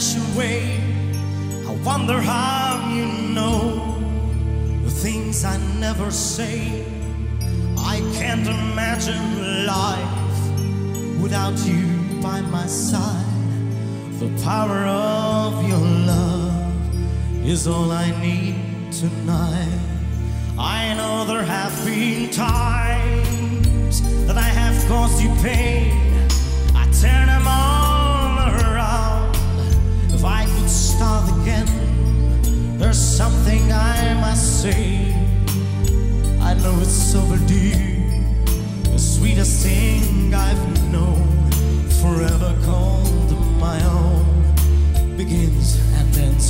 special way. I wonder how you know the things I never say. I can't imagine life without you by my side. The power of your love is all I need tonight. I know there have been times that I have caused you pain. I turn poverty, the sweetest thing I've known, forever called my own, begins and ends.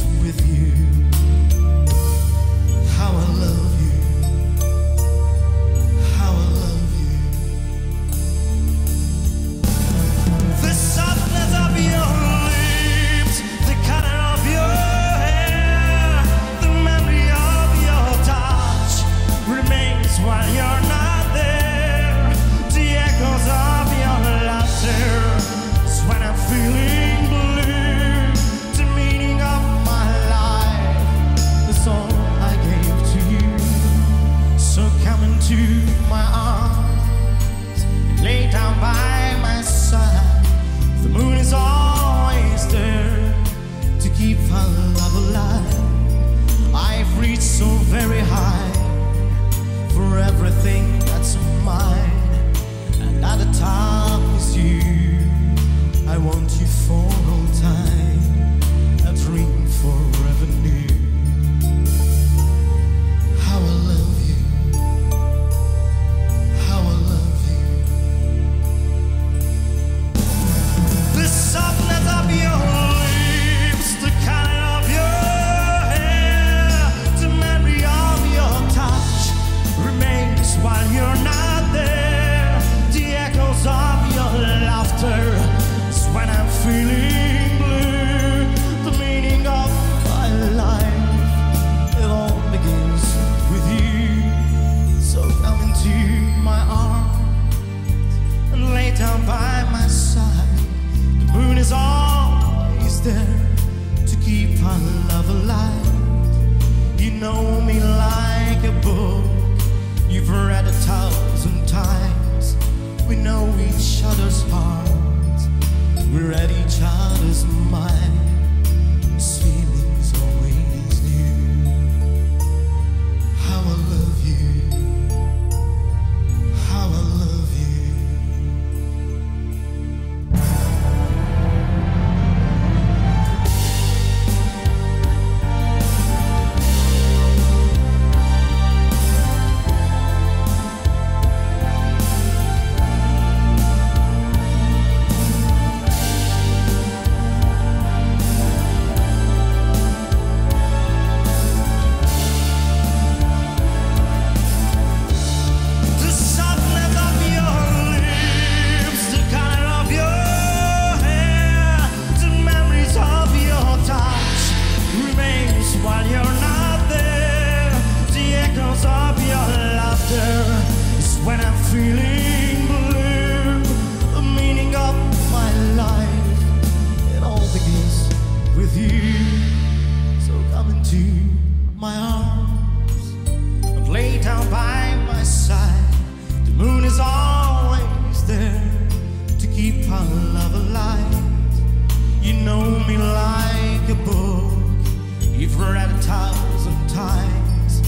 At a thousand times.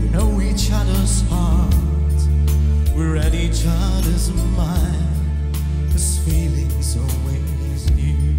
We know each other's hearts. We're at each other's mind. This feeling's always new.